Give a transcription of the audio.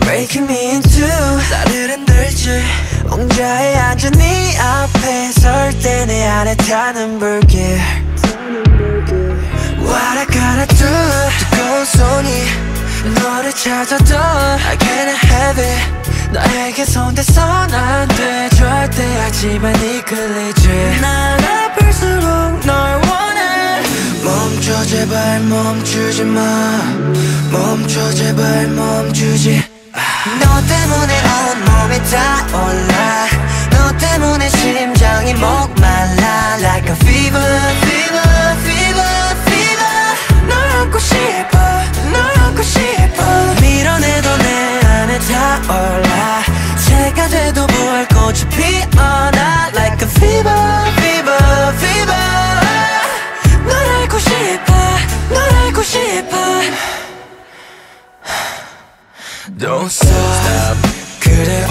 Breaking me in two. 네 앞에 설 때 내 안에 타는 불길. What I gotta do 뜨거운 손이 너를 찾아도 나에게 손대선 안돼 절대 하지만 이끌리지. 난 아플수록 널 원해. 멈춰 제발 멈추지 마. 멈춰 제발 멈추지 너 때문에 온몸이 타올라 새가 돼도 부활 꽃이 피어나 Like a fever fever fever 널 알고 싶어 널 알고 싶어 Don't stop 그래